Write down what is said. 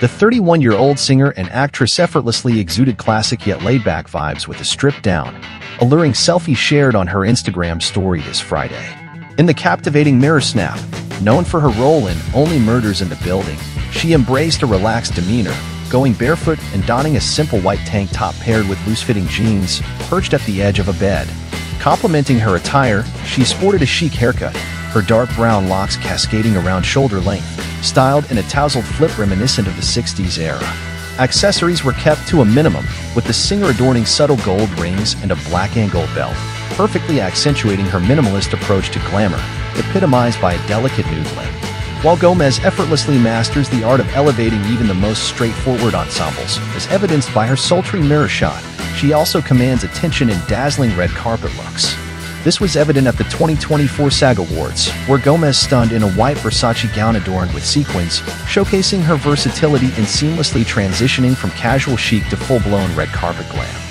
The 31-year-old singer and actress effortlessly exuded classic yet laid-back vibes with a stripped-down, alluring selfie shared on her Instagram story this Friday. In the captivating mirror snap, known for her role in Only Murders in the Building, she embraced a relaxed demeanor, going barefoot and donning a simple white tank top paired with loose-fitting jeans, perched at the edge of a bed. Complementing her attire, she sported a chic haircut, her dark brown locks cascading around shoulder length, styled in a tousled flip reminiscent of the 60s era. Accessories were kept to a minimum, with the singer adorning subtle gold rings and a black and gold belt, perfectly accentuating her minimalist approach to glamour, epitomized by a delicate nude lip. While Gomez effortlessly masters the art of elevating even the most straightforward ensembles, as evidenced by her sultry mirror shot, she also commands attention in dazzling red carpet looks. This was evident at the 2024 SAG Awards, where Gomez stunned in a white Versace gown adorned with sequins, showcasing her versatility in seamlessly transitioning from casual chic to full-blown red carpet glam.